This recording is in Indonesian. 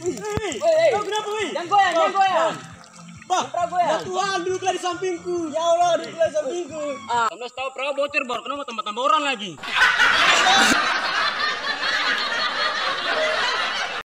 Kau kenapa woi? Yang goyang, yang goyang. Bah, Pra goyang. ya Tuhan duduklah di sampingku. Ya Allah duduklah di sampingku. Ah, Kamu tahu perahu bocor baru kenapa tambah-tambah orang lagi?